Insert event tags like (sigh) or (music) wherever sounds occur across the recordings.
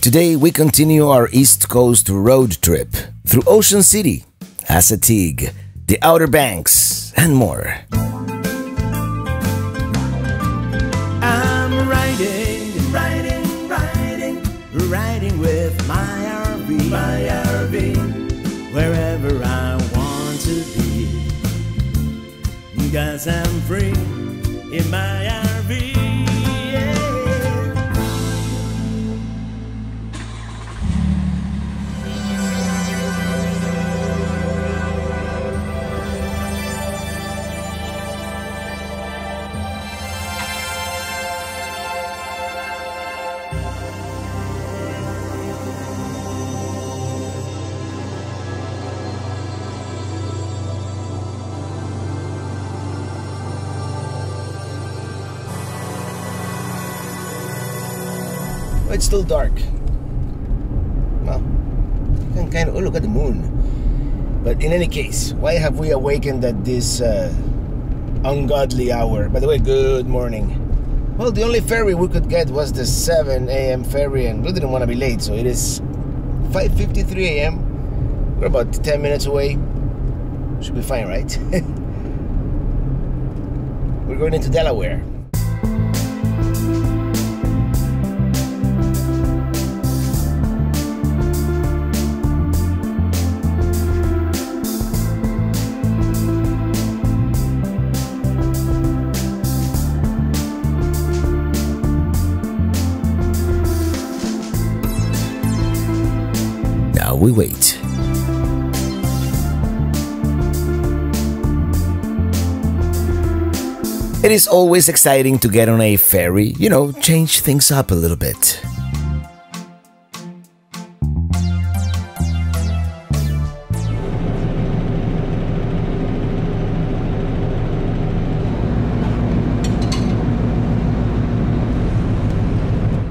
Today we continue our East Coast road trip through Ocean City, Assateague, the Outer Banks, and more. I'm riding, riding, riding, riding with my RV, my RV, wherever I want to be. Cause I'm free It's still dark. Well, you can kind of oh, look at the moon. But in any case, why have we awakened at this uh, ungodly hour? By the way, good morning. Well, the only ferry we could get was the 7 a.m. ferry, and we didn't want to be late, so it is 5:53 a.m. We're about 10 minutes away. Should be fine, right? (laughs) We're going into Delaware. We wait. It is always exciting to get on a ferry, you know, change things up a little bit.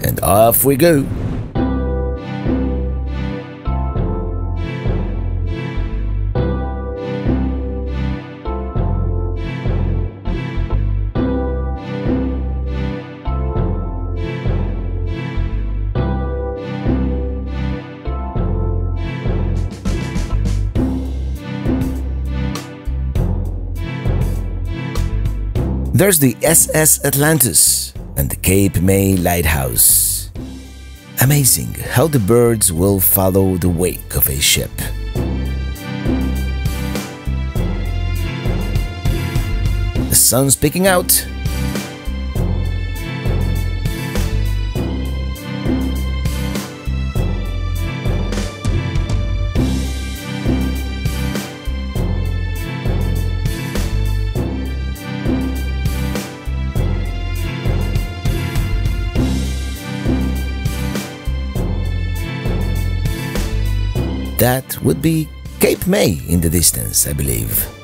And off we go. There's the SS Atlantis and the Cape May Lighthouse. Amazing how the birds will follow the wake of a ship. The sun's peeking out. Would be Cape May in the distance, I believe.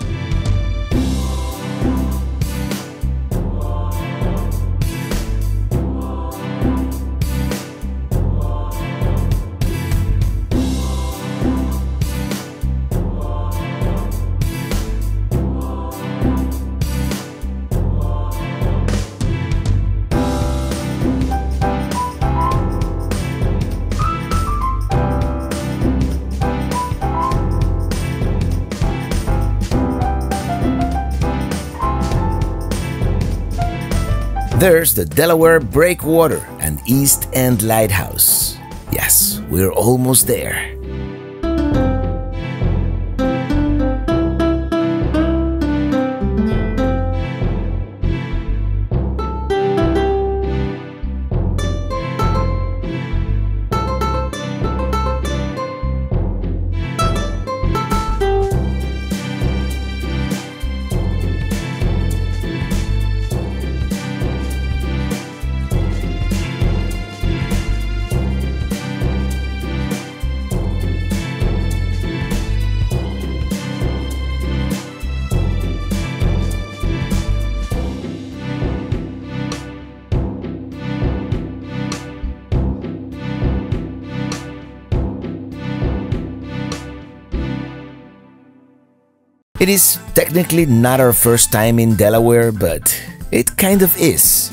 There's the Delaware Breakwater and East End Lighthouse. Yes, we're almost there. It is technically not our first time in Delaware, but it kind of is.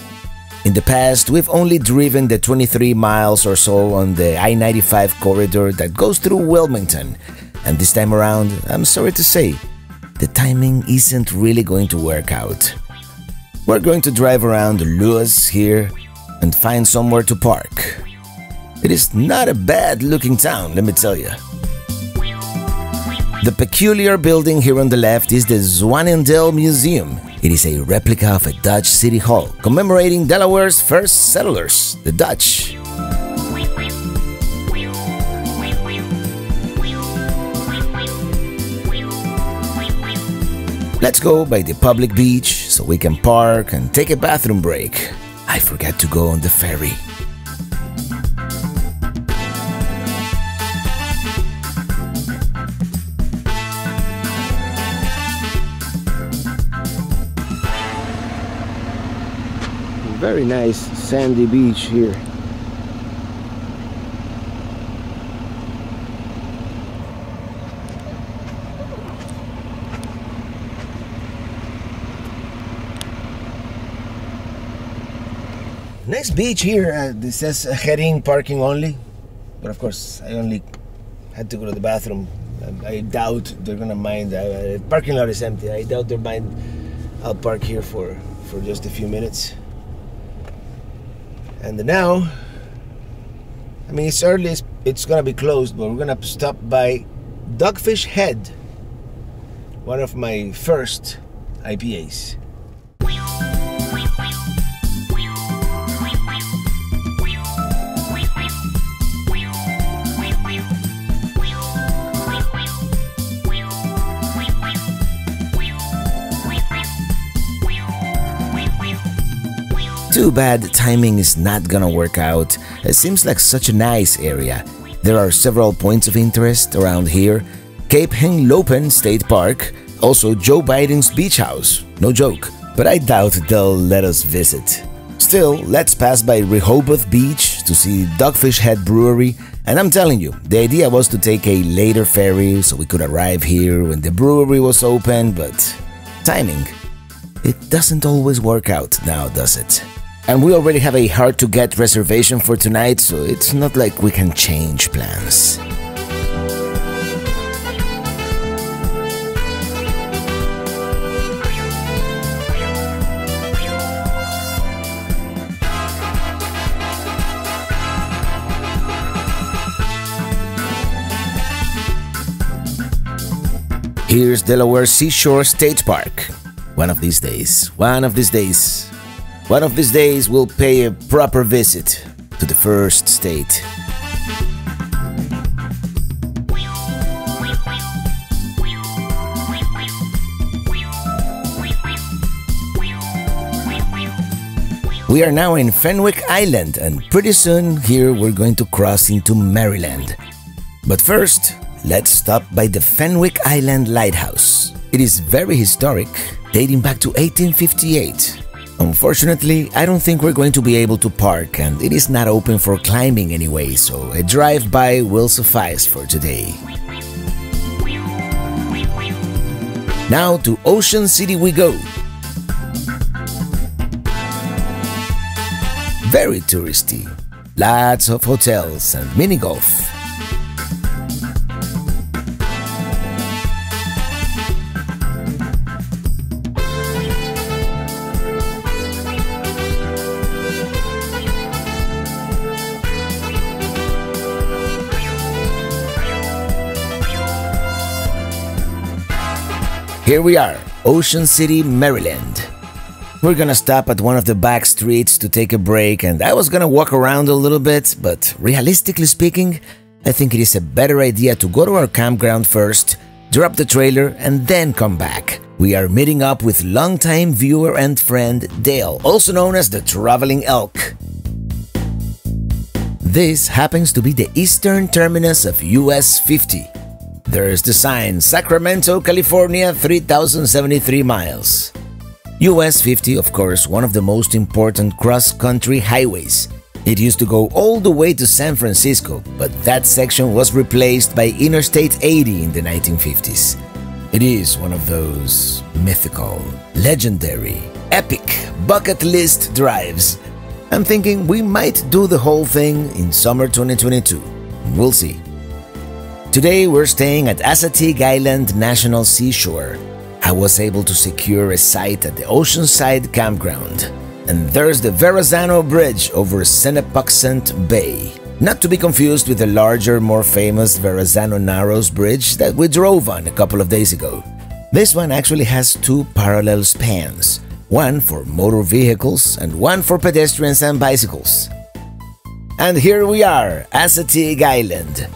In the past, we've only driven the 23 miles or so on the I 95 corridor that goes through Wilmington, and this time around, I'm sorry to say, the timing isn't really going to work out. We're going to drive around Lewes here and find somewhere to park. It is not a bad looking town, let me tell you. The peculiar building here on the left is the Zwaanendael Museum. It is a replica of a Dutch city hall commemorating Delaware's first settlers, the Dutch. Let's go by the public beach so we can park and take a bathroom break. I forgot to go on the ferry. Very nice sandy beach here. Nice beach here. Uh, this says heading parking only but of course I only had to go to the bathroom. I, I doubt they're gonna mind. Uh, parking lot is empty. I doubt they mind. I'll park here for for just a few minutes and now I mean it's early it's, it's gonna be closed but we're gonna stop by Dogfish Head one of my first IPAs Too bad the timing is not gonna work out. It seems like such a nice area. There are several points of interest around here. Cape Henlopen State Park, also Joe Biden's beach house. No joke, but I doubt they'll let us visit. Still, let's pass by Rehoboth Beach to see Dogfish Head Brewery, and I'm telling you, the idea was to take a later ferry so we could arrive here when the brewery was open, but timing. It doesn't always work out now, does it? And we already have a hard to get reservation for tonight, so it's not like we can change plans. Here's Delaware Seashore State Park. One of these days, one of these days, one of these days, we'll pay a proper visit to the first state. We are now in Fenwick Island, and pretty soon here we're going to cross into Maryland. But first, let's stop by the Fenwick Island Lighthouse. It is very historic, dating back to 1858. Unfortunately, I don't think we're going to be able to park and it is not open for climbing anyway, so a drive-by will suffice for today. Now to Ocean City we go. Very touristy. Lots of hotels and mini Here we are, Ocean City, Maryland. We're gonna stop at one of the back streets to take a break, and I was gonna walk around a little bit, but realistically speaking, I think it is a better idea to go to our campground first, drop the trailer, and then come back. We are meeting up with longtime viewer and friend Dale, also known as the Traveling Elk. This happens to be the eastern terminus of US 50, there's the sign Sacramento, California, 3,073 miles. US 50, of course, one of the most important cross country highways. It used to go all the way to San Francisco, but that section was replaced by Interstate 80 in the 1950s. It is one of those mythical, legendary, epic bucket list drives. I'm thinking we might do the whole thing in summer 2022. We'll see. Today we're staying at Assateague Island National Seashore. I was able to secure a site at the Oceanside Campground. And there's the Verrazano Bridge over Sinepuxent Bay. Not to be confused with the larger, more famous Verrazano Narrows Bridge that we drove on a couple of days ago. This one actually has two parallel spans, one for motor vehicles and one for pedestrians and bicycles. And here we are, Assateague Island.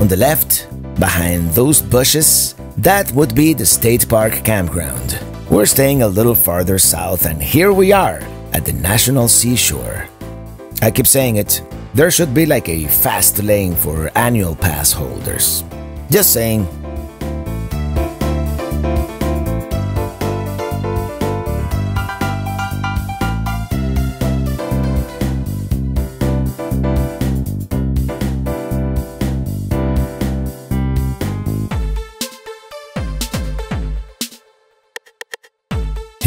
On the left, behind those bushes, that would be the State Park Campground. We're staying a little farther south, and here we are at the National Seashore. I keep saying it, there should be like a fast lane for annual pass holders. Just saying.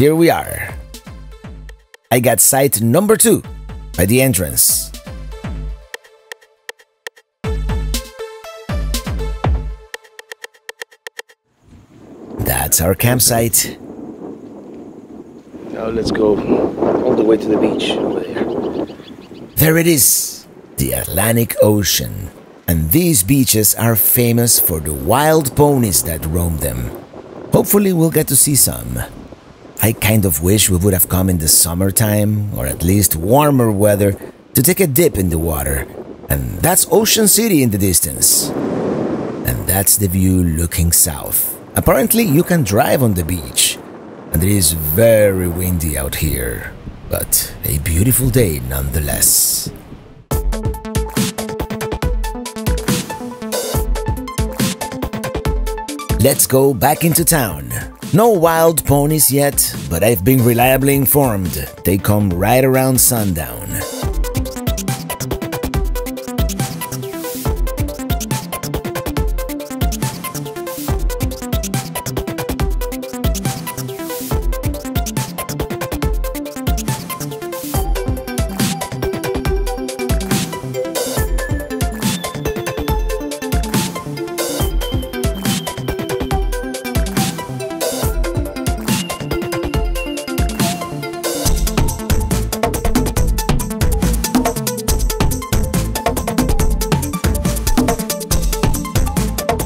Here we are. I got site number two by the entrance. That's our campsite. Now let's go all the way to the beach over there. There it is, the Atlantic Ocean. And these beaches are famous for the wild ponies that roam them. Hopefully, we'll get to see some. I kind of wish we would have come in the summertime, or at least warmer weather, to take a dip in the water. And that's Ocean City in the distance. And that's the view looking south. Apparently, you can drive on the beach. And it is very windy out here. But a beautiful day nonetheless. Let's go back into town. No wild ponies yet, but I've been reliably informed they come right around sundown.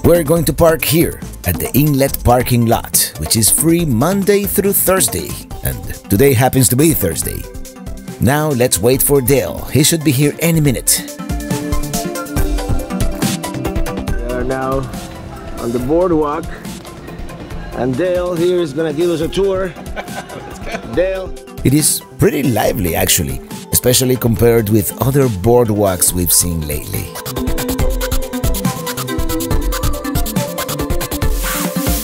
We're going to park here at the inlet parking lot, which is free Monday through Thursday, and today happens to be Thursday. Now let's wait for Dale. He should be here any minute. We are now on the boardwalk, and Dale here is gonna give us a tour. (laughs) Dale. It is pretty lively actually, especially compared with other boardwalks we've seen lately.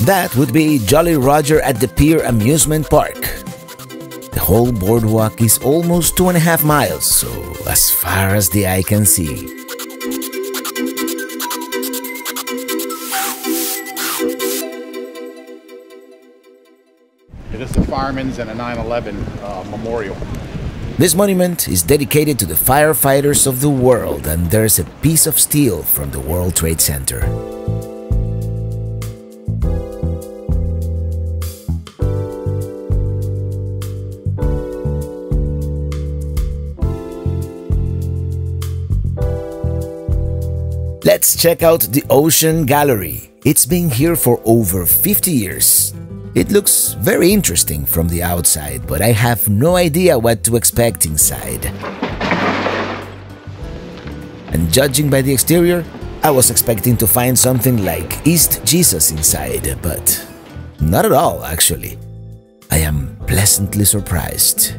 That would be Jolly Roger at the Pier Amusement Park. The whole boardwalk is almost two and a half miles, so as far as the eye can see. It is the firemen's and a 9/11 uh, memorial. This monument is dedicated to the firefighters of the world, and there's a piece of steel from the World Trade Center. Let's check out the Ocean Gallery. It's been here for over 50 years. It looks very interesting from the outside, but I have no idea what to expect inside. And judging by the exterior, I was expecting to find something like East Jesus inside, but not at all, actually. I am pleasantly surprised.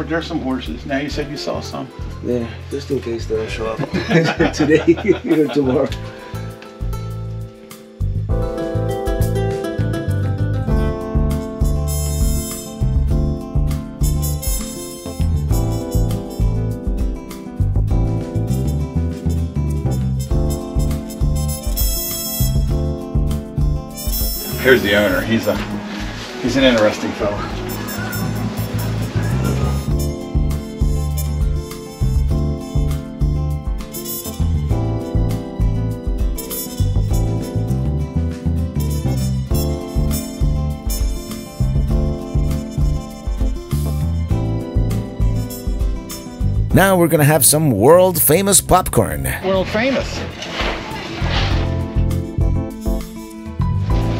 Robert, there's some horses. Now you said you saw some. Yeah, just in case they don't show up (laughs) today (laughs) or tomorrow. Here's the owner. He's a he's an interesting fellow. Now we're gonna have some world famous popcorn. World famous.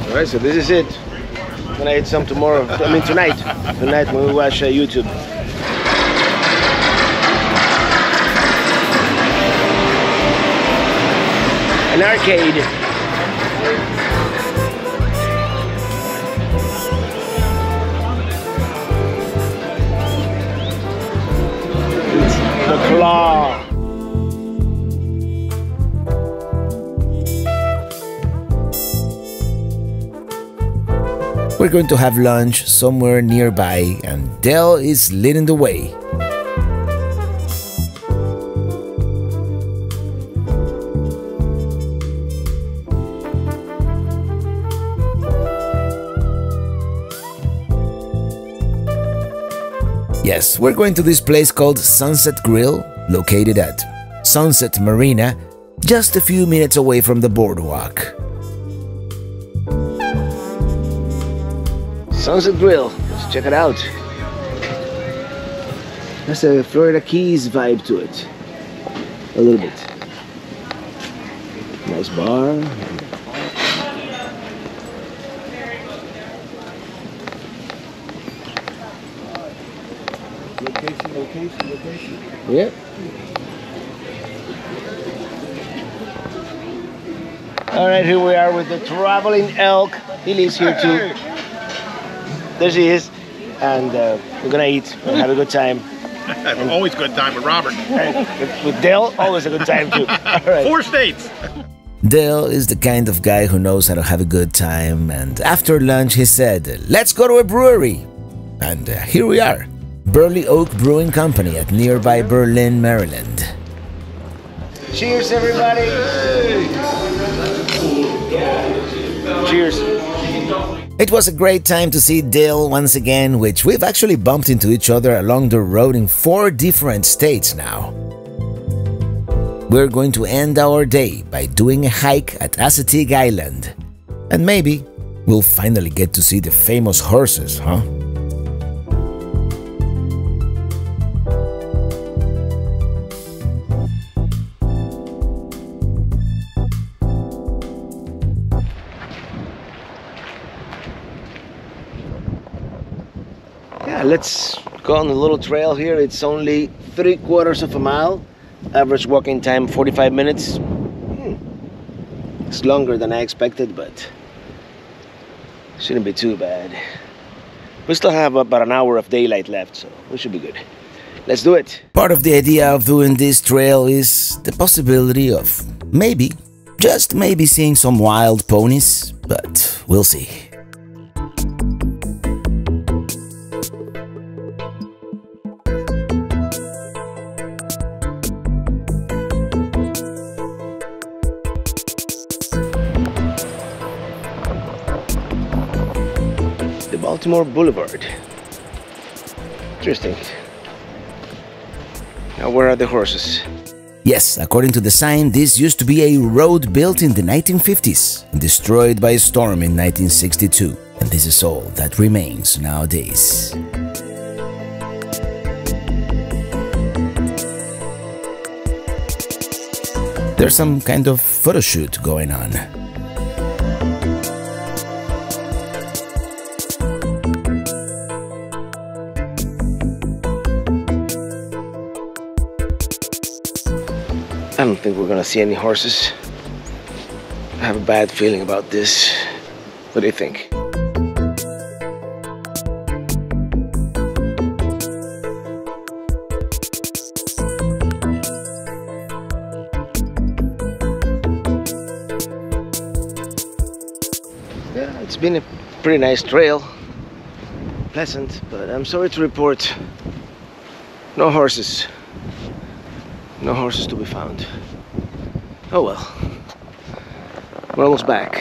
All right, so this is it. I'm gonna eat some tomorrow. I mean tonight. Tonight when we watch uh, YouTube. An arcade. We're going to have lunch somewhere nearby, and Dell is leading the way. Yes, we're going to this place called Sunset Grill, located at Sunset Marina, just a few minutes away from the boardwalk. Sunset Grill. Let's check it out. Has a Florida Keys vibe to it. A little bit. Nice bar. Location, location, location. Yep. All right, here we are with the traveling elk. He lives here too. There she is. And uh, we're gonna eat and have a good time. (laughs) Always good time with Robert. And with, with Dale, always a good time too. (laughs) All right. Four states. Dale is the kind of guy who knows how to have a good time, and after lunch he said, Let's go to a brewery! And uh, here we are Burley Oak Brewing Company at nearby Berlin, Maryland. Cheers, everybody. Cheers. It was a great time to see Dale once again, which we've actually bumped into each other along the road in four different states now. We're going to end our day by doing a hike at Assateague Island. And maybe we'll finally get to see the famous horses, huh? Let's go on the little trail here. It's only three quarters of a mile. Average walking time 45 minutes. Hmm. It's longer than I expected, but shouldn't be too bad. We still have about an hour of daylight left, so we should be good. Let's do it. Part of the idea of doing this trail is the possibility of maybe, just maybe seeing some wild ponies, but we'll see. Baltimore Boulevard. Interesting. Now, where are the horses? Yes, according to the sign, this used to be a road built in the 1950s and destroyed by a storm in 1962. And this is all that remains nowadays. There's some kind of photo shoot going on. Think we're gonna see any horses. I have a bad feeling about this. What do you think? Yeah, it's been a pretty nice trail. Pleasant, but I'm sorry to report no horses. No horses to be found. Oh well. We're almost back.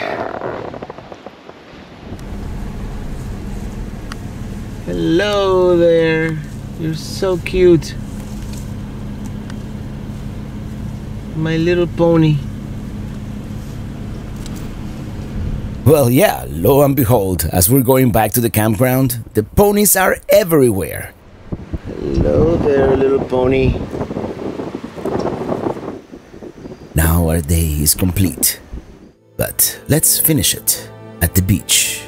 Hello there. You're so cute. My little pony. Well, yeah, lo and behold, as we're going back to the campground, the ponies are everywhere. Hello there, little pony. Our day is complete. But let's finish it at the beach.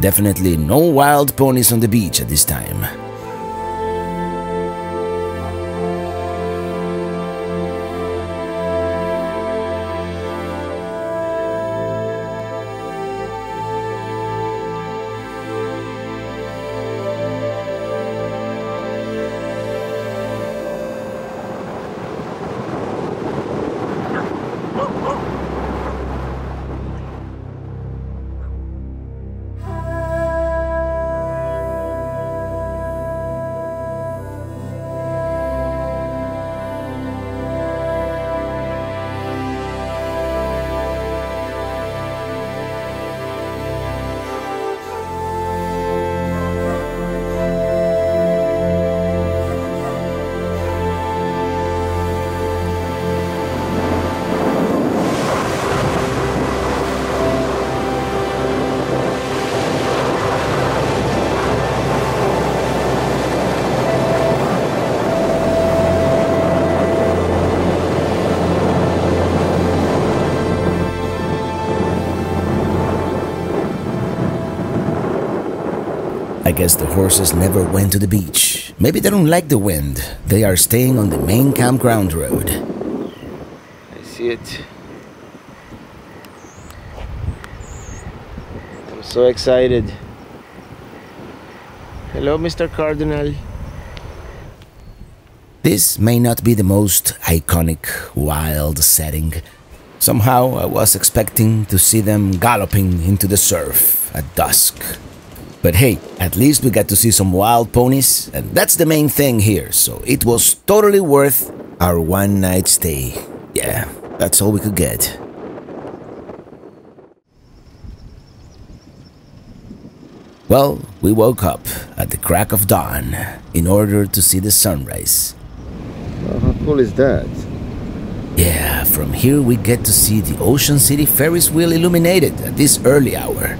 Definitely no wild ponies on the beach at this time. Guess the horses never went to the beach. Maybe they don't like the wind. They are staying on the main campground road. I see it. I'm so excited. Hello, Mr. Cardinal. This may not be the most iconic, wild setting. Somehow I was expecting to see them galloping into the surf at dusk. But hey, at least we got to see some wild ponies, and that's the main thing here, so it was totally worth our one night stay. Yeah, that's all we could get. Well, we woke up at the crack of dawn in order to see the sunrise. how cool is that? Yeah, from here we get to see the Ocean City Ferris wheel illuminated at this early hour.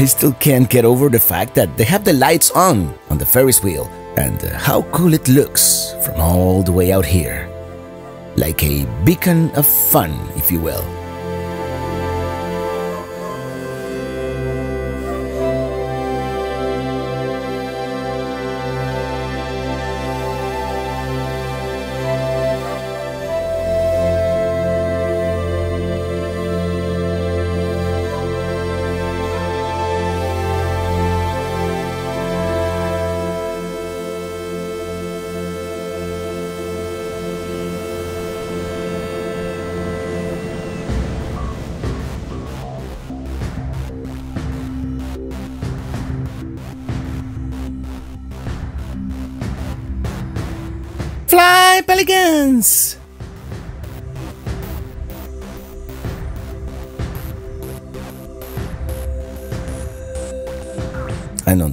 I still can't get over the fact that they have the lights on on the Ferris wheel and uh, how cool it looks from all the way out here. Like a beacon of fun, if you will.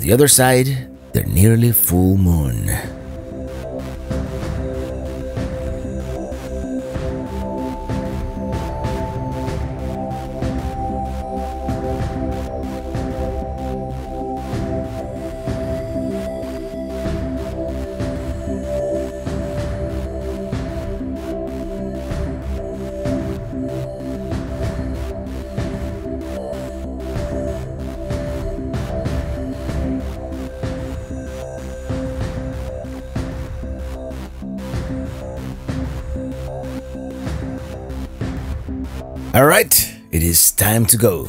The other side, the nearly full moon. to go.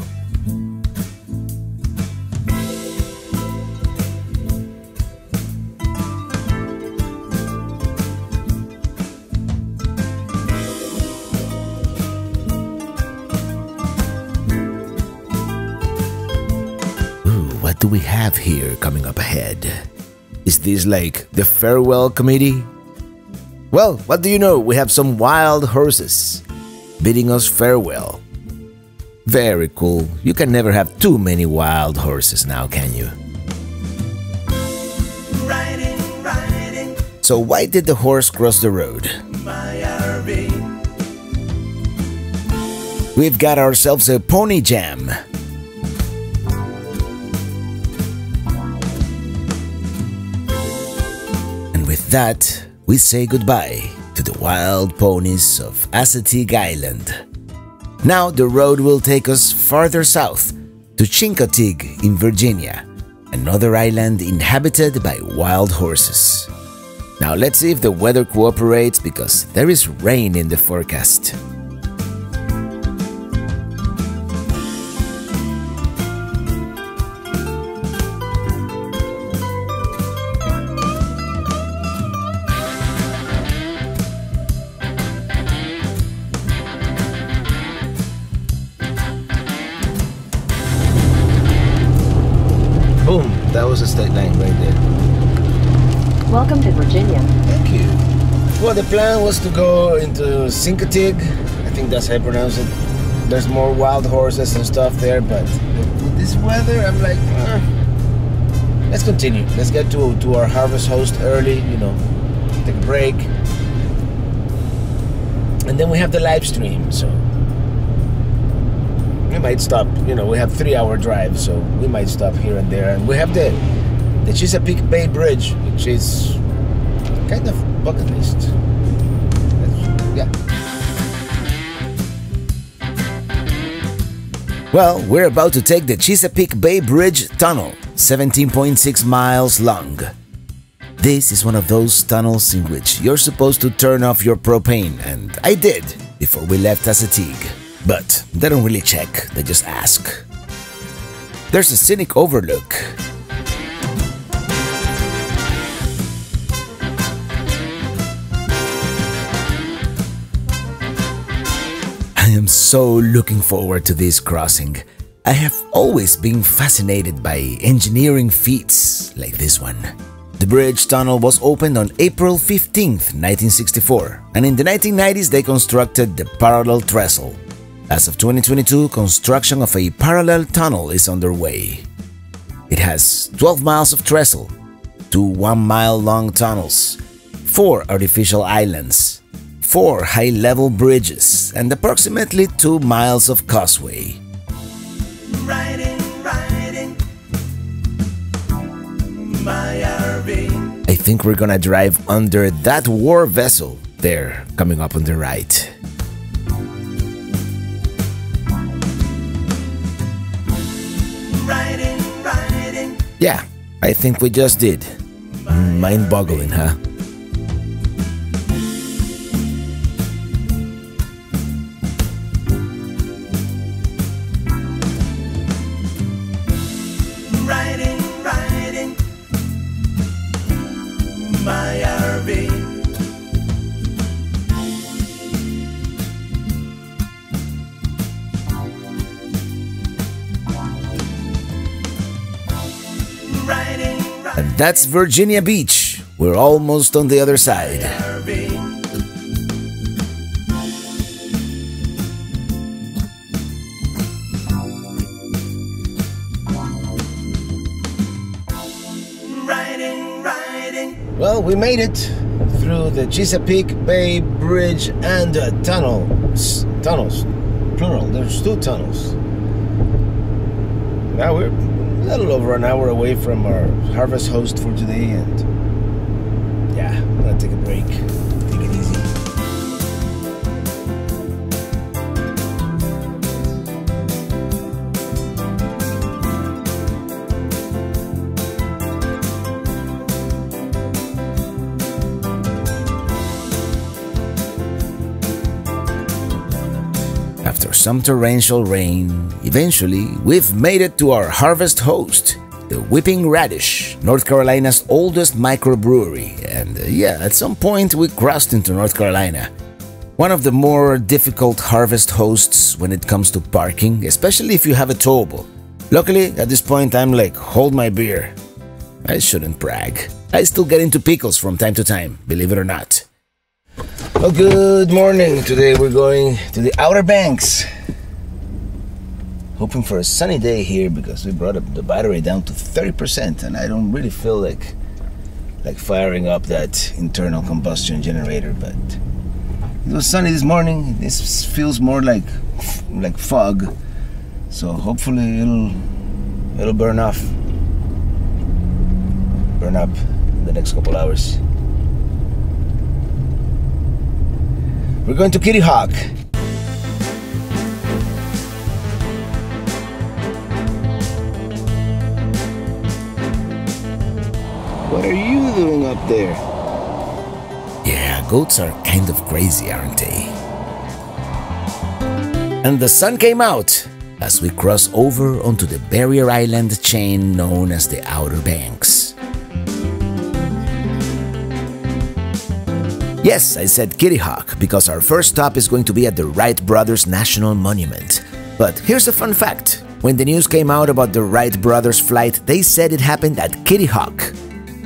what do we have here coming up ahead? Is this like the farewell committee? Well, what do you know? We have some wild horses bidding us farewell. Very cool. You can never have too many wild horses now, can you? Riding, riding So, why did the horse cross the road? We've got ourselves a pony jam. And with that, we say goodbye to the wild ponies of Assateague Island. Now the road will take us farther south to Chincoteague in Virginia, another island inhabited by wild horses. Now let's see if the weather cooperates because there is rain in the forecast. Plan was to go into Cincotig. I think that's how I pronounce it. There's more wild horses and stuff there, but with this weather, I'm like, "Uh, let's continue. Let's get to, to our harvest host early, you know, take a break. And then we have the live stream, so we might stop. You know, we have three hour drive, so we might stop here and there. And we have the the Chesapeake Bay Bridge, which is kind of bucket list. Yeah. Well, we're about to take the Chesapeake Bay Bridge Tunnel, 17.6 miles long. This is one of those tunnels in which you're supposed to turn off your propane, and I did before we left Assateague. But they don't really check, they just ask. There's a scenic overlook. I am so looking forward to this crossing. I have always been fascinated by engineering feats like this one. The bridge tunnel was opened on April 15, 1964, and in the 1990s they constructed the parallel trestle. As of 2022, construction of a parallel tunnel is underway. It has 12 miles of trestle, two one mile long tunnels, four artificial islands, four high level bridges, and approximately two miles of causeway. Riding, riding my RV. I think we're gonna drive under that war vessel there coming up on the right. Riding, Yeah, I think we just did. Mind boggling, huh? That's Virginia Beach. We're almost on the other side. Riding, riding Well, we made it through the Chesapeake Bay Bridge and uh, tunnels. Tunnels, plural. There's two tunnels. Now we're a little over an hour away from our harvest host for today, and yeah, I'm gonna take a break. After some torrential rain, eventually we've made it to our harvest host, the Weeping Radish, North Carolina's oldest microbrewery. And uh, yeah, at some point we crossed into North Carolina. One of the more difficult harvest hosts when it comes to parking, especially if you have a towable. Luckily, at this point, I'm like, hold my beer. I shouldn't brag. I still get into pickles from time to time, believe it or not. Well, good morning. Today we're going to the Outer Banks. Hoping for a sunny day here because we brought up the battery down to 30% and I don't really feel like like firing up that internal combustion generator, but it was sunny this morning. This feels more like like fog. So hopefully it'll it'll burn off. Burn up in the next couple hours. We're going to Kitty Hawk. What are you doing up there? Yeah, goats are kind of crazy, aren't they? And the sun came out as we cross over onto the barrier island chain known as the Outer Banks. Yes, I said Kitty Hawk because our first stop is going to be at the Wright Brothers National Monument. But here's a fun fact. When the news came out about the Wright Brothers flight, they said it happened at Kitty Hawk.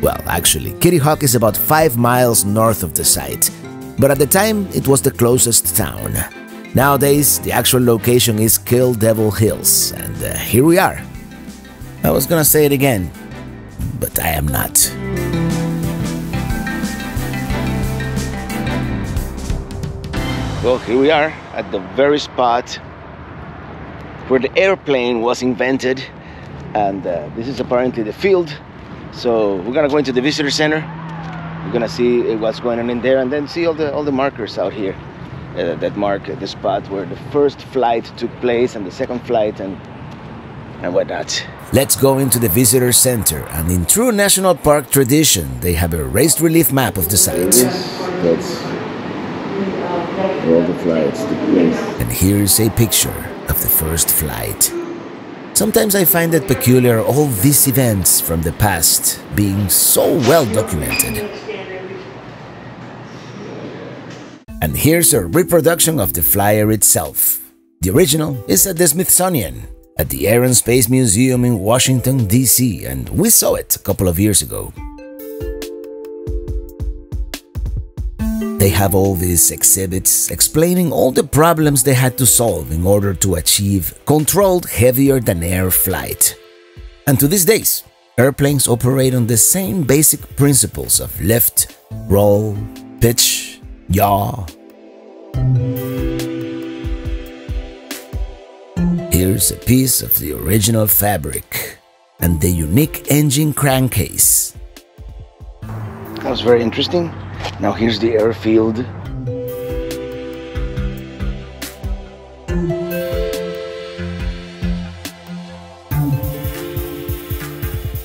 Well, actually, Kitty Hawk is about 5 miles north of the site, but at the time it was the closest town. Nowadays, the actual location is Kill Devil Hills, and uh, here we are. I was gonna say it again, but I am not. Well, here we are at the very spot where the airplane was invented, and uh, this is apparently the field. So we're gonna go into the visitor center. We're gonna see what's going on in there, and then see all the all the markers out here uh, that mark the spot where the first flight took place, and the second flight, and and whatnot. Let's go into the visitor center, and in true national park tradition, they have a raised relief map of the site. Where all the flights took place. And here's a picture of the first flight. Sometimes I find it peculiar all these events from the past being so well documented. And here's a reproduction of the flyer itself. The original is at the Smithsonian, at the Air and Space Museum in Washington, D.C., and we saw it a couple of years ago. They have all these exhibits explaining all the problems they had to solve in order to achieve controlled heavier than air flight. And to these days, airplanes operate on the same basic principles of lift, roll, pitch, yaw. Here's a piece of the original fabric and the unique engine crankcase. That was very interesting. Now here's the airfield.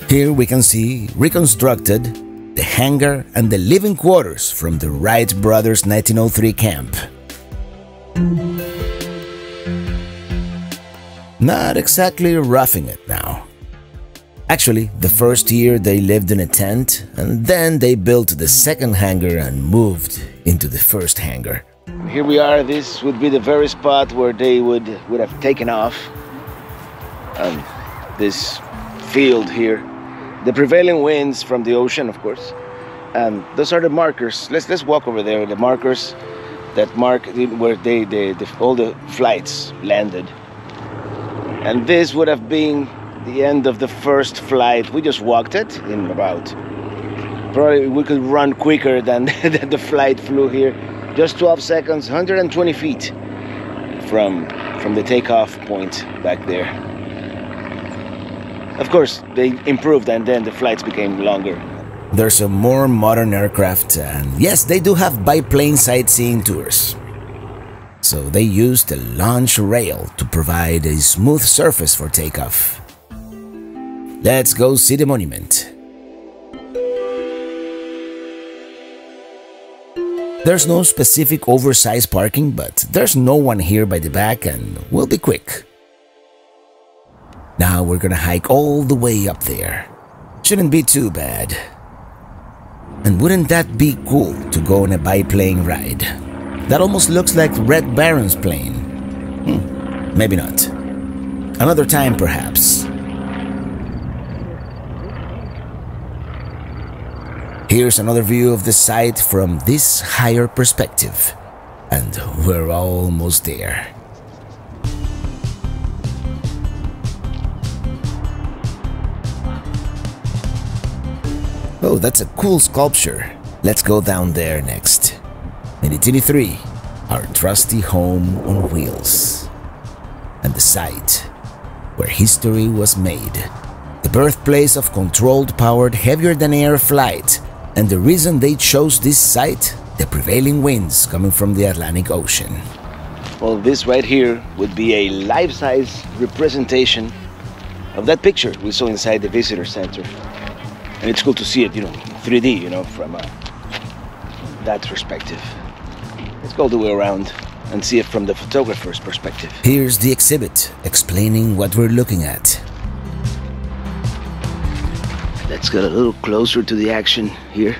Here we can see reconstructed the hangar and the living quarters from the Wright brothers 1903 camp. Not exactly roughing it now. Actually, the first year they lived in a tent, and then they built the second hangar and moved into the first hangar. Here we are. This would be the very spot where they would would have taken off. Um, this field here, the prevailing winds from the ocean, of course. And those are the markers. Let's let's walk over there. The markers that mark where they, they, the all the flights landed. And this would have been the end of the first flight. We just walked it in about probably we could run quicker than, (laughs) the flight flew here. Just 12 seconds, 120 feet from from the takeoff point back there. Of course, they improved and then the flights became longer. There's a more modern aircraft, and yes, they do have biplane sightseeing tours. So they used a launch rail to provide a smooth surface for takeoff. Let's go see the monument. There's no specific oversized parking, but there's no one here by the back and we'll be quick. Now we're gonna hike all the way up there. Shouldn't be too bad. And wouldn't that be cool to go on a biplane ride? That almost looks like Red Baron's plane. Hmm, maybe not. Another time, perhaps. Here's another view of the site from this higher perspective. And we're almost there. Oh, that's a cool sculpture. Let's go down there next. Minitini 3, our trusty home on wheels. And the site where history was made. The birthplace of controlled powered heavier than air flight. And the reason they chose this site? The prevailing winds coming from the Atlantic Ocean. Well, this right here would be a life size representation of that picture we saw inside the visitor center. And it's cool to see it, you know, 3D, you know, from uh, that perspective. Let's go the way around and see it from the photographer's perspective. Here's the exhibit explaining what we're looking at. Let's get a little closer to the action here.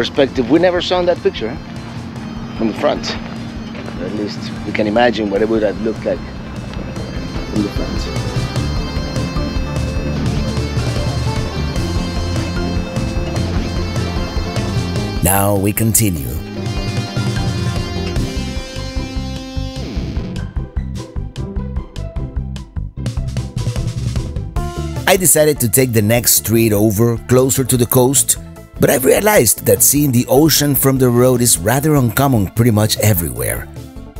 Perspective we never saw that picture huh? from the front. At least we can imagine what it would have looked like from the front. Now we continue. I decided to take the next street over, closer to the coast, but I've realized that seeing the ocean from the road is rather uncommon pretty much everywhere.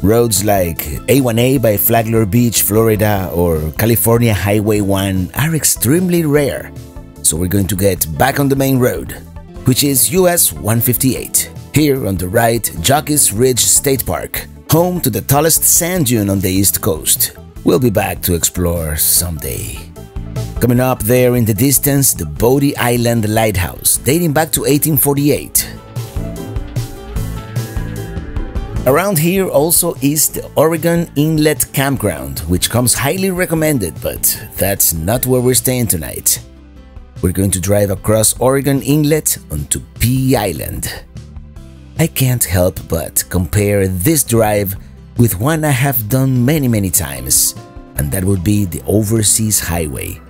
Roads like A1A by Flagler Beach, Florida, or California Highway 1 are extremely rare. So we're going to get back on the main road, which is US 158. Here on the right, Jockey's Ridge State Park, home to the tallest sand dune on the East Coast. We'll be back to explore someday. Coming up there in the distance, the Bodie Island Lighthouse, dating back to 1848. Around here also is the Oregon Inlet Campground, which comes highly recommended, but that's not where we're staying tonight. We're going to drive across Oregon Inlet onto Pea Island. I can't help but compare this drive with one I have done many, many times, and that would be the Overseas Highway.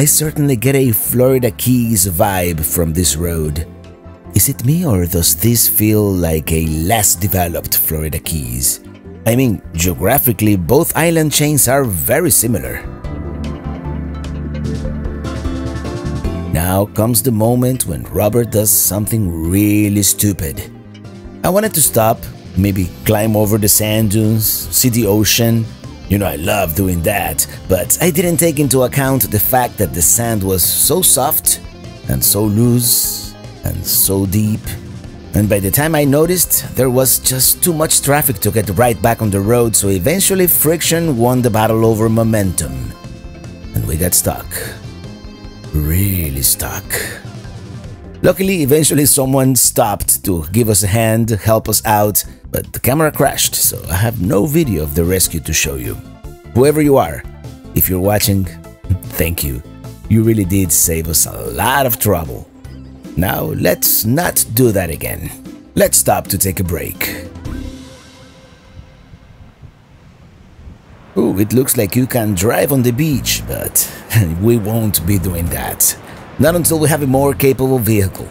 I certainly get a Florida Keys vibe from this road. Is it me or does this feel like a less developed Florida Keys? I mean, geographically, both island chains are very similar. Now comes the moment when Robert does something really stupid. I wanted to stop, maybe climb over the sand dunes, see the ocean. You know, I love doing that, but I didn't take into account the fact that the sand was so soft and so loose and so deep. And by the time I noticed, there was just too much traffic to get right back on the road, so eventually friction won the battle over momentum. And we got stuck. Really stuck. Luckily, eventually someone stopped to give us a hand, help us out, but the camera crashed, so I have no video of the rescue to show you. Whoever you are, if you're watching, (laughs) thank you. You really did save us a lot of trouble. Now, let's not do that again. Let's stop to take a break. Ooh, it looks like you can drive on the beach, but (laughs) we won't be doing that. Not until we have a more capable vehicle.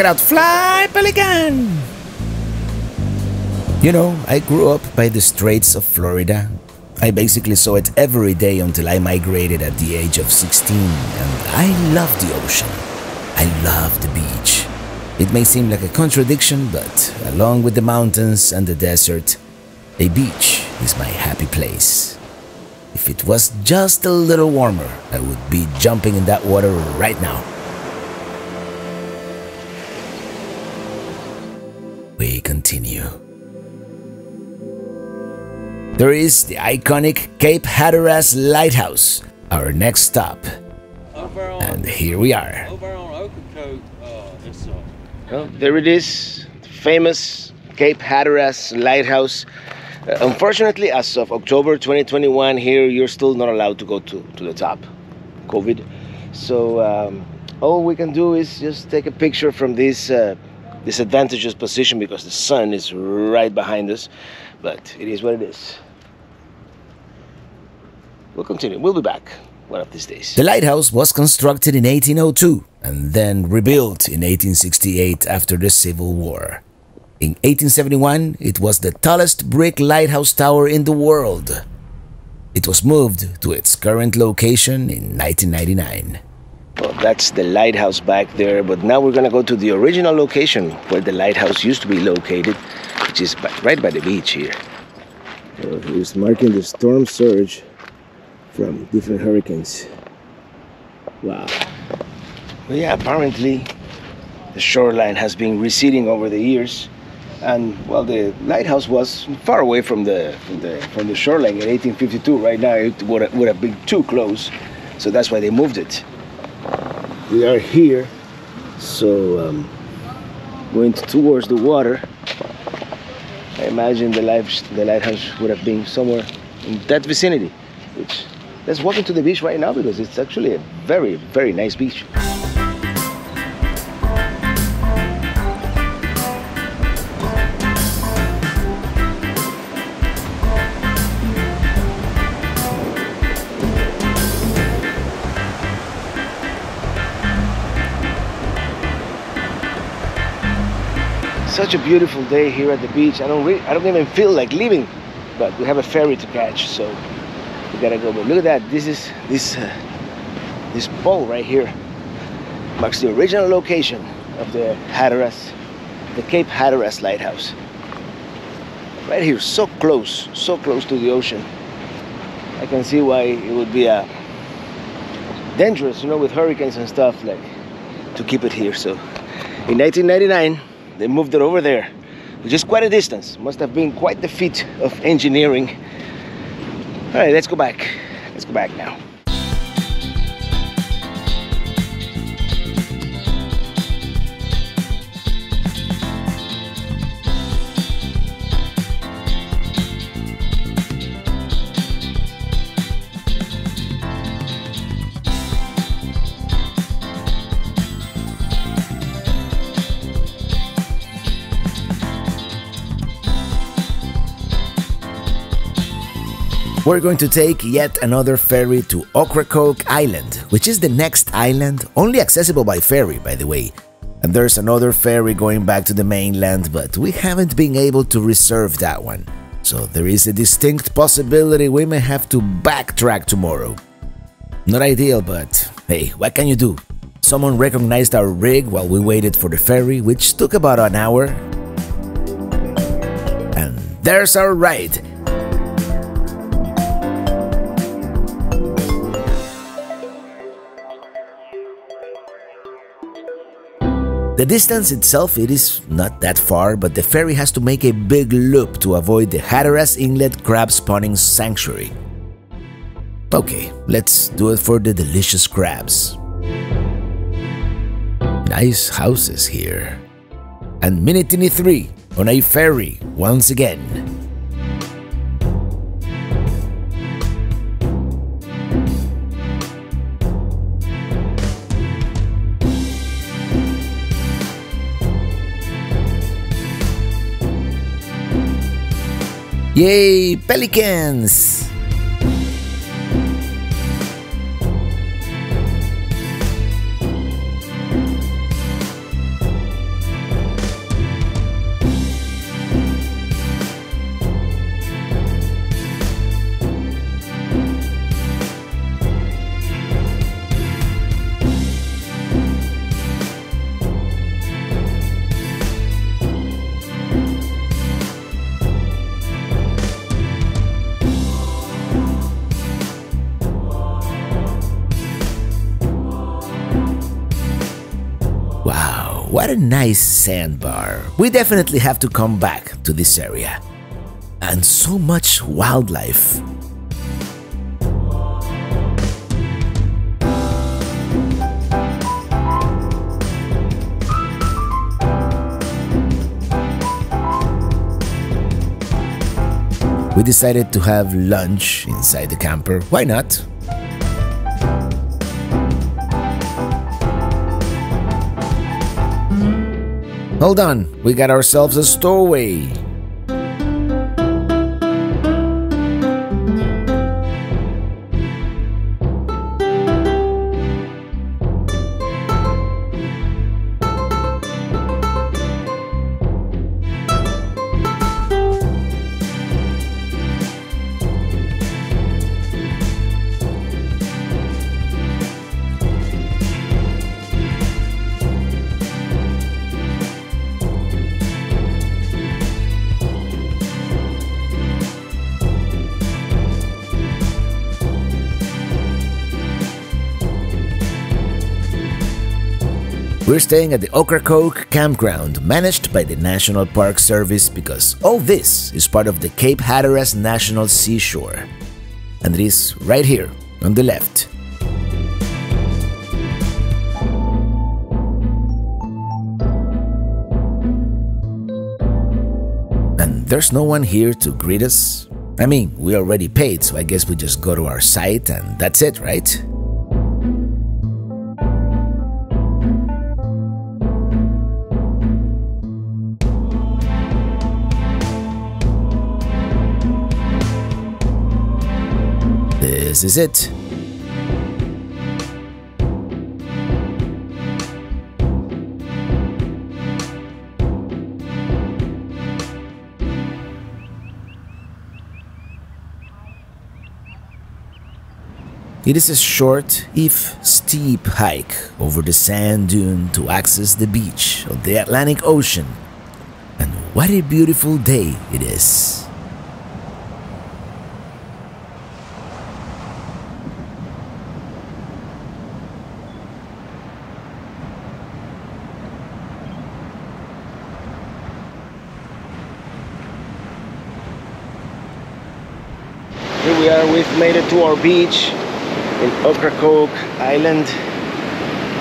It out, Fly Pelican! You know, I grew up by the Straits of Florida. I basically saw it every day until I migrated at the age of 16, and I love the ocean. I love the beach. It may seem like a contradiction, but along with the mountains and the desert, a beach is my happy place. If it was just a little warmer, I would be jumping in that water right now. We continue. There is the iconic Cape Hatteras Lighthouse, our next stop. And here we are. Well, there it is, famous Cape Hatteras Lighthouse. Uh, unfortunately, as of October 2021, here you're still not allowed to go to, to the top, COVID. So um, all we can do is just take a picture from this uh, disadvantageous position because the sun is right behind us. But it is what it is. We'll continue. We'll be back one of these days. The lighthouse was constructed in 1802 and then rebuilt in 1868 after the Civil War. In 1871, it was the tallest brick lighthouse tower in the world. It was moved to its current location in 1999. Well, that's the lighthouse back there, but now we're gonna go to the original location where the lighthouse used to be located, which is right by the beach here. So he's marking the storm surge from different hurricanes. Wow. Well, yeah, apparently the shoreline has been receding over the years, and well, the lighthouse was far away from the from the from the shoreline in 1852. Right now, it would would have been too close, so that's why they moved it we are here so um, going towards the water. I imagine the life the lighthouse would have been somewhere in that vicinity which let's walk into the beach right now because it's actually a very very nice beach such a beautiful day here at the beach. I don't re- I don't even feel like leaving but we have a ferry to catch so we gotta go. But look at that. This is this uh, this pole right here. Marks the original location of the Hatteras the Cape Hatteras lighthouse. Right here so close so close to the ocean. I can see why it would be uh, dangerous you know with hurricanes and stuff like to keep it here. So in 1999 they moved it over there which is quite a distance. Must have been quite the feat of engineering. All right let's go back. Let's go back now We're going to take yet another ferry to Ocracoke Island, which is the next island, only accessible by ferry, by the way. And there's another ferry going back to the mainland, but we haven't been able to reserve that one. So there is a distinct possibility we may have to backtrack tomorrow. Not ideal, but hey, what can you do? Someone recognized our rig while we waited for the ferry, which took about an hour. And there's our ride. The distance itself it is not that far, but the ferry has to make a big loop to avoid the Hatteras Inlet crab spawning sanctuary. Okay, let's do it for the delicious crabs. Nice houses here. And Minitini 3 on a ferry once again. Yay, pelicans! Sandbar. We definitely have to come back to this area. And so much wildlife. We decided to have lunch inside the camper. Why not? Hold on, we got ourselves a stowaway. We're staying at the Ocracoke campground managed by the National Park Service because all this is part of the Cape Hatteras National Seashore. And it is right here on the left. And there's no one here to greet us. I mean, we already paid, so I guess we just go to our site and that's it, right? This is it. It is a short, if steep, hike over the sand dune to access the beach of the Atlantic Ocean. And what a beautiful day it is! Here we are, we've made it to our beach in Ocracoke Island.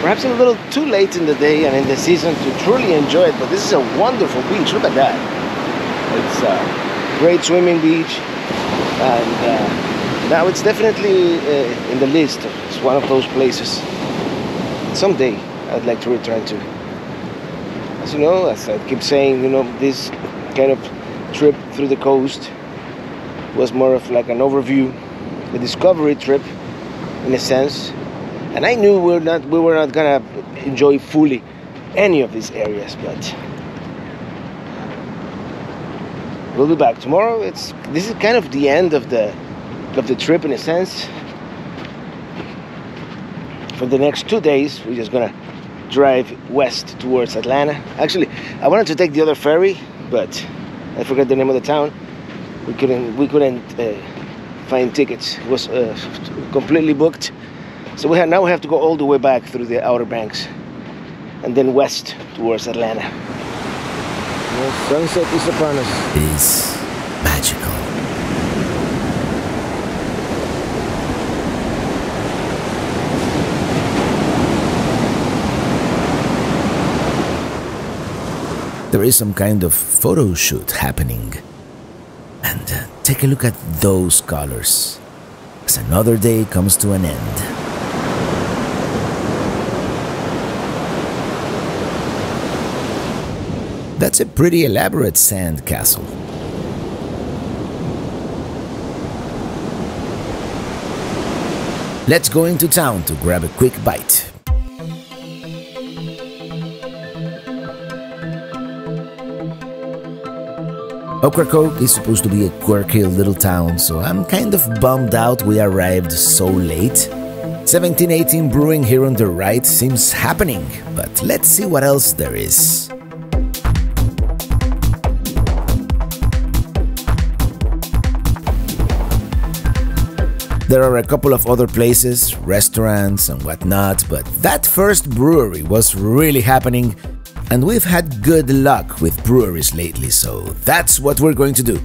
Perhaps a little too late in the day and in the season to truly enjoy it, but this is a wonderful beach. Look at that. It's a great swimming beach. And uh, now it's definitely uh, in the list. It's one of those places. Someday I'd like to return to. As you know, as I keep saying, you know, this kind of trip through the coast was more of like an overview, a discovery trip, in a sense. And I knew we were not we were not gonna enjoy fully any of these areas, but we'll be back tomorrow. It's this is kind of the end of the of the trip in a sense. For the next two days, we're just gonna drive west towards Atlanta. Actually, I wanted to take the other ferry, but I forgot the name of the town we couldn't we couldn't uh, find tickets. It was uh, completely booked. So we have now we have to go all the way back through the Outer Banks and then west towards Atlanta. The sunset is upon us. It is magical. There is some kind of photo shoot happening. And uh, take a look at those colors as another day comes to an end. That's a pretty elaborate sand castle. Let's go into town to grab a quick bite. Ocracoke is supposed to be a quirky little town, so I'm kind of bummed out we arrived so late. 1718 Brewing here on the right seems happening, but let's see what else there is. There are a couple of other places, restaurants and whatnot, but that first brewery was really happening And we've had good luck with breweries lately, so that's what we're going to do. We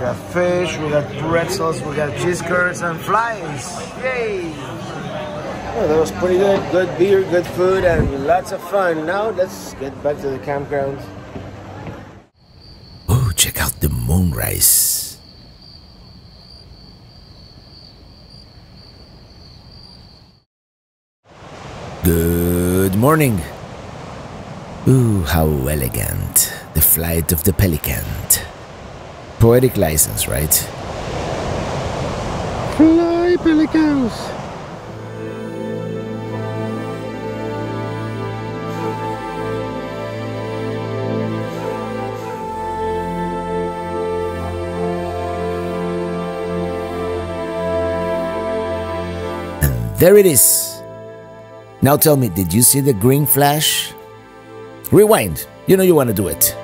got fish, we got pretzels, we got cheese curds and flies. Yay! Oh, that was pretty good. Good beer, good food, and lots of fun. Now let's get back to the campground. Oh, check out the moonrise. Good morning. Ooh, how elegant. The flight of the pelican. Poetic license, right? Fly, pelicans! There it is. Now tell me, did you see the green flash? Rewind. You know you want to do it.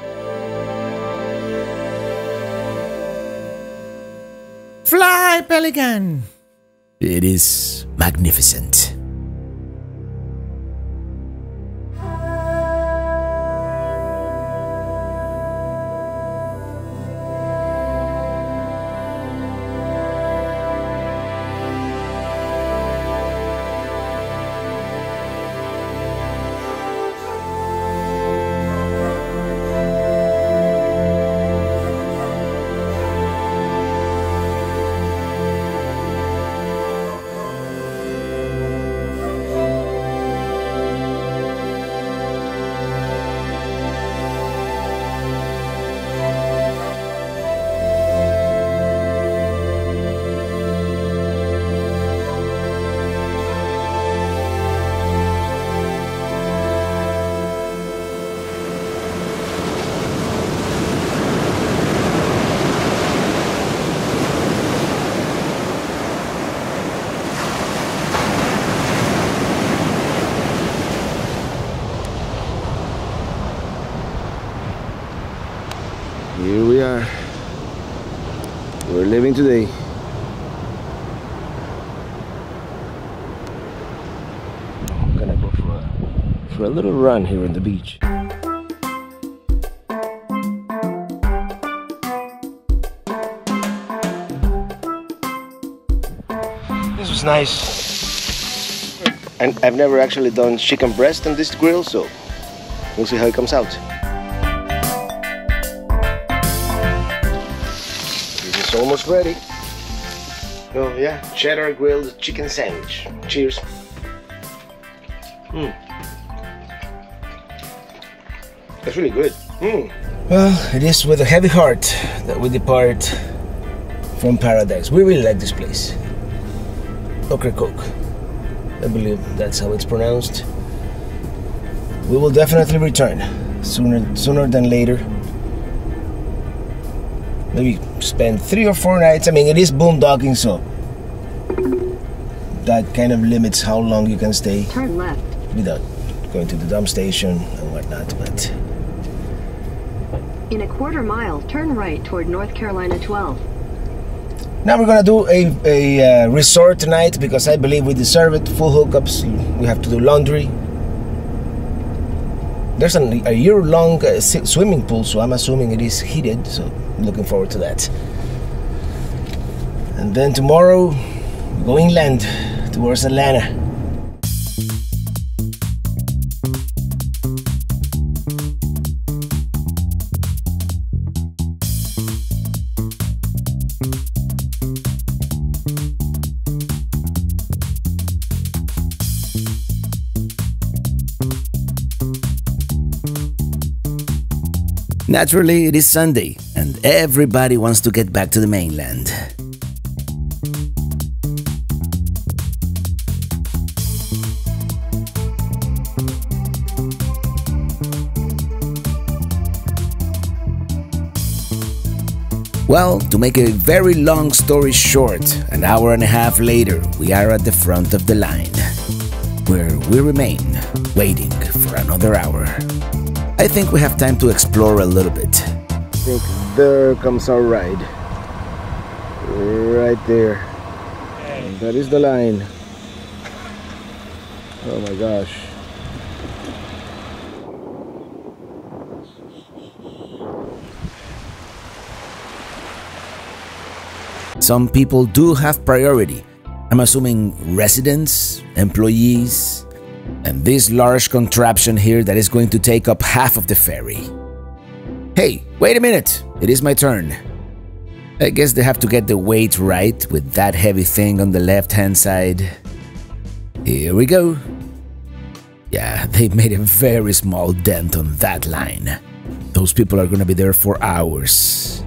Fly, pelican! It is magnificent. We're today. I'm gonna go for a, for a little run here on the beach. This was nice. And I've never actually done chicken breast on this grill, so we'll see how it comes out. Almost ready. Oh yeah, cheddar grilled chicken sandwich. Cheers. Mm. That's really good. Mm. Well, it is with a heavy heart that we depart from paradise. We really like this place. Ocracoke. I believe that's how it's pronounced. We will definitely return sooner sooner than later maybe spend three or four nights. I mean, it is boondocking, so that kind of limits how long you can stay Turn left. without going to the dump station and whatnot. But In a quarter mile, turn right toward North Carolina 12. now we're gonna do a, a uh, resort tonight because I believe we deserve it. Full hookups. We have to do laundry. There's an, a year-long uh, swimming pool, so I'm assuming it is heated. So looking forward to that. And then tomorrow, we go inland towards Atlanta. Naturally, it is Sunday, and everybody wants to get back to the mainland. Well, to make a very long story short, an hour and a half later, we are at the front of the line. where we remain, waiting for another hour. I think we have time to explore a little bit. There comes our ride. Right there. That is the line. Oh my gosh. Some people do have priority. I'm assuming residents, employees, and this large contraption here that is going to take up half of the ferry. Hey, wait a minute! It is my turn. I guess they have to get the weight right with that heavy thing on the left hand side. Here we go. Yeah, (laughs) they made a very small dent on that line. Those people are gonna be there for hours.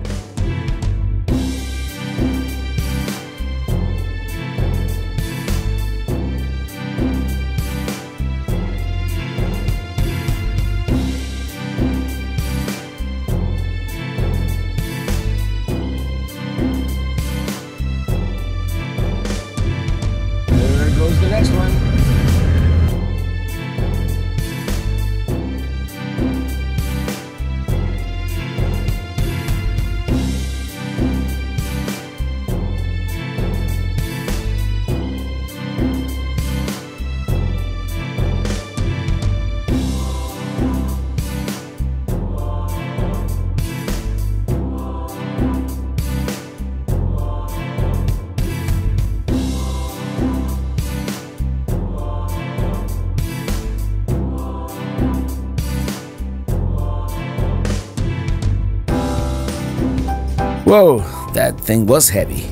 Whoa, that thing was heavy.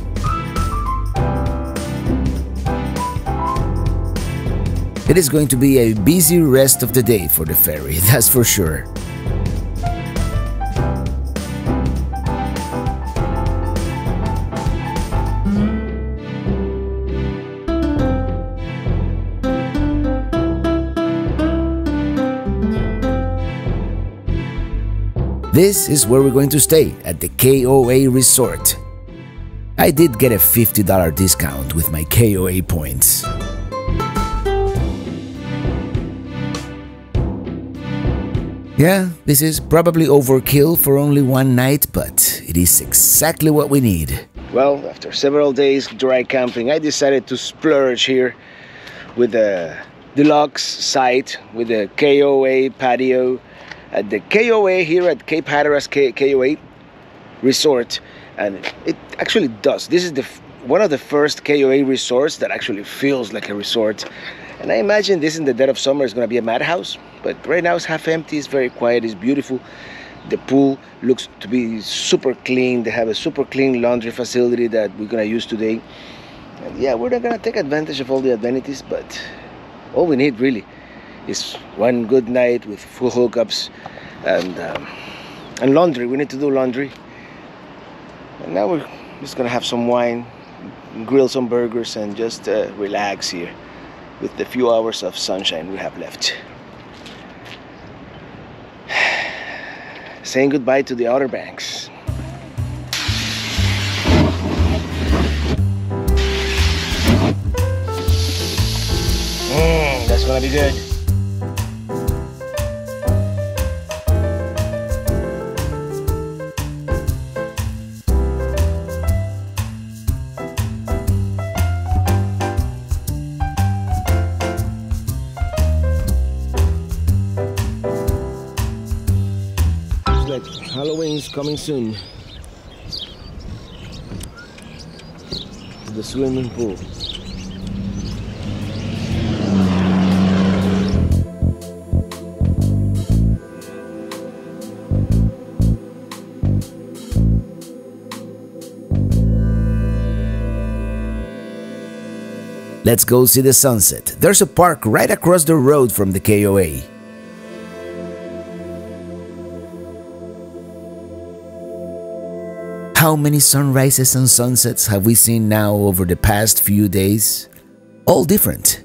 It is going to be a busy rest of the day for the ferry, (laughs) that's for sure. This is where we're going to stay at the KOA Resort. I did get a $50 discount with my KOA points. Yeah, this is probably overkill for only one night, but it is exactly what we need. Well, after several days dry camping, I decided to splurge here with a deluxe site with a KOA patio at the KOA here at Cape Hatteras K- KOA Resort, and it actually does. This is the one of the first KOA resorts that actually feels like a resort. And I imagine this in the dead of summer is going to be a madhouse, but right now it's half empty. It's very quiet. It's beautiful. The pool looks to be super clean. They have a super clean laundry facility that we're going to use today. And yeah, we're not going to take advantage of all the amenities, but all we need really is one good night with full hookups and um, and laundry. We need to do laundry. And now we're just gonna have some wine, grill some burgers, and just uh, relax here with the few hours of sunshine we have left. (sighs) Saying goodbye to the Outer Banks. Mm, that's gonna be good. Coming soon. to The swimming pool. Let's go see the sunset. There's a park right across the road from the KOA. How many sunrises and sunsets have we seen now over the past few days? All different.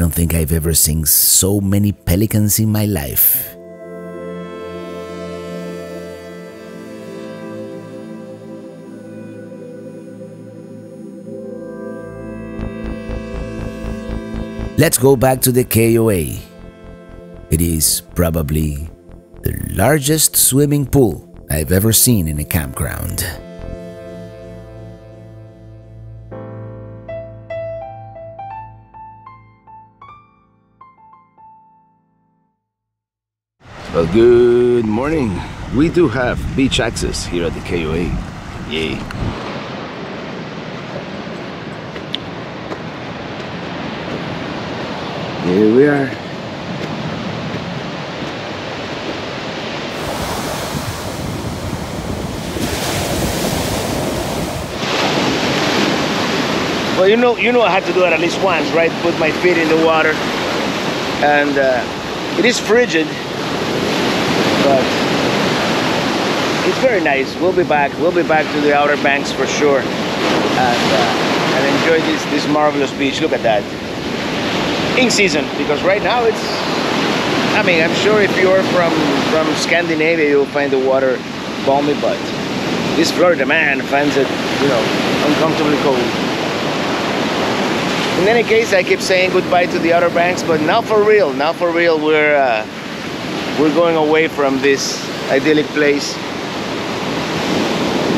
Don't think I've ever seen so many pelicans in my life. Let's go back to the KOA. It is probably the largest swimming pool I've ever seen in a campground. Well, good morning. We do have beach access here at the KOA. Yay. Here we are. Well, you know, you know, I had to do it at least once, right? Put my feet in the water, and uh, it is frigid, but it's very nice. We'll be back. We'll be back to the Outer Banks for sure, and uh, and enjoy this this marvelous beach. Look at that in season because right now it's. I mean, I'm sure if you're from from Scandinavia, you'll find the water balmy, but this Florida man finds it, you know, uncomfortably cold. In any case, I keep saying goodbye to the Outer Banks, but now for real, now for real, we're uh, we're going away from this idyllic place.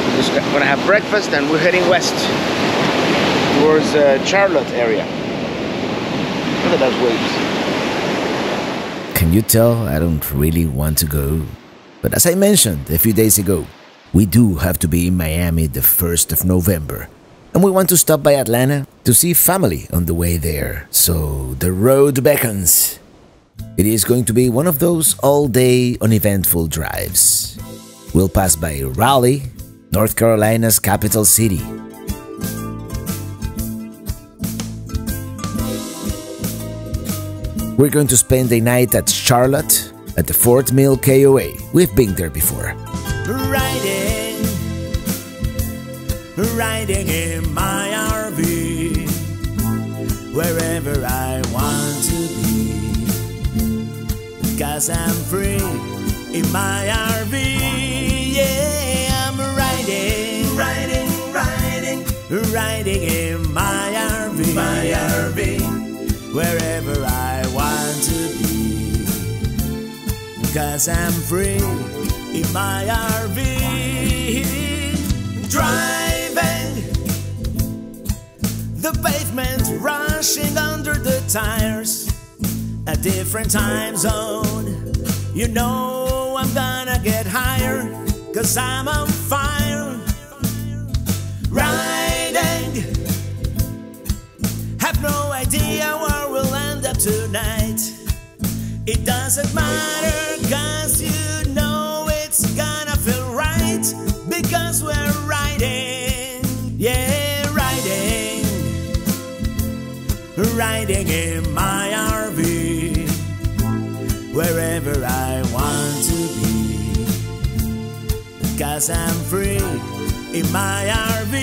We're just gonna have breakfast and we're heading west towards uh, Charlotte area. Look at those waves. Can you tell I don't really want to go? But as I mentioned a few days ago, we do have to be in Miami the 1st of November. And we want to stop by Atlanta to see family on the way there. So the road beckons. It is going to be one of those all day uneventful drives. We'll pass by Raleigh, North Carolina's capital city. We're going to spend a night at Charlotte at the Fort Mill KOA. We've been there before. Riding, riding in my RV, wherever I want Cause I'm free in my RV, yeah, I'm riding, riding, riding, riding in my RV, my RV, wherever I want to be. Cause I'm free in my RV. Driving the pavement, rushing under the tires. A different time zone. You know I'm gonna get higher. Cause I'm on fire. Riding. Have no idea where we'll end up tonight. It doesn't matter, cause you know it's gonna feel right. Because we're riding, yeah, riding. Riding in my RV, wherever Cause I'm free in my RV,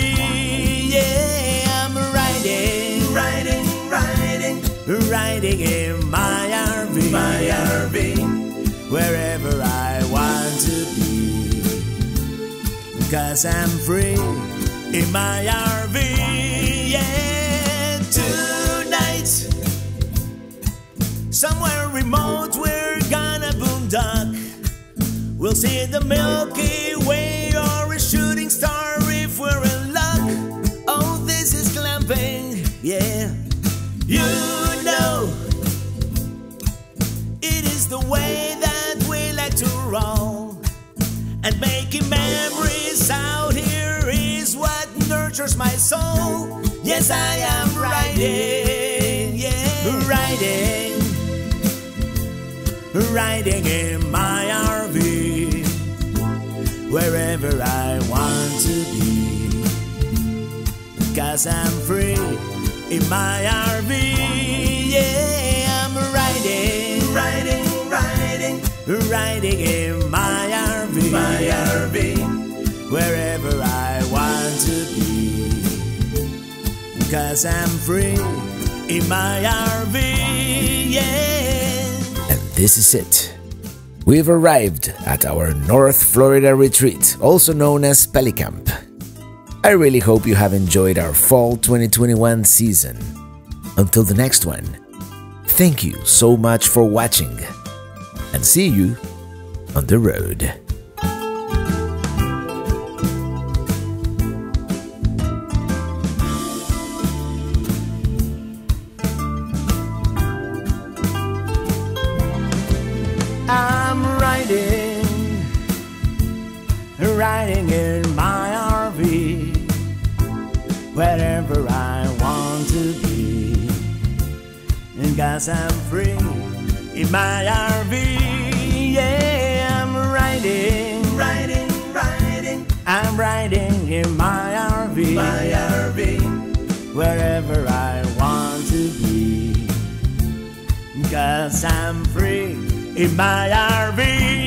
yeah, I'm riding, riding, riding, riding in my RV, my RV, wherever I want to be. Cause I'm free in my RV, yeah, tonight. Somewhere remote, we're gonna boondock. We'll see the Milky Way You know, it is the way that we like to roll. And making memories out here is what nurtures my soul. Yes, I am riding, yeah, riding riding in my RV, wherever I want to be. Cause I'm free in my RV, yeah, I'm riding, riding, riding, riding in my RV, my RV, wherever I want to be. Cause I'm free in my RV. yeah. And this is it. We've arrived at our North Florida retreat, also known as Pelicamp. I really hope you have enjoyed our fall 2021 season. Until the next one, thank you so much for watching and see you on the road. Cause I'm free in my RV, yeah, I'm riding, riding, riding. I'm riding in my RV, my RV, wherever I want to be. Cause I'm free in my RV.